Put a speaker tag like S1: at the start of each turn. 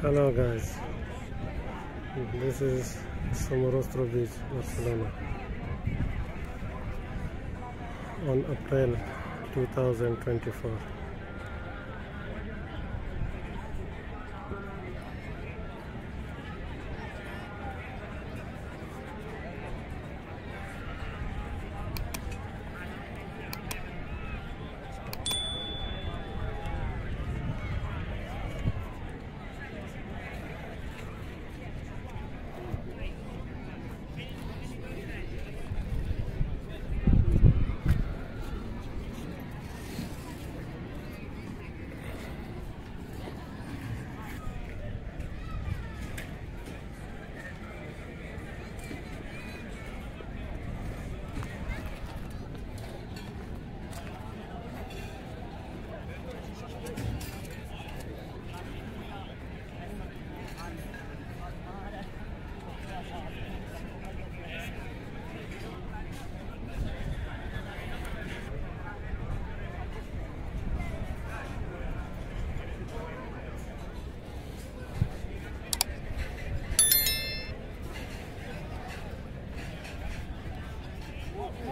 S1: Hello guys, this is Somorrostro Beach, Barcelona on April 2024.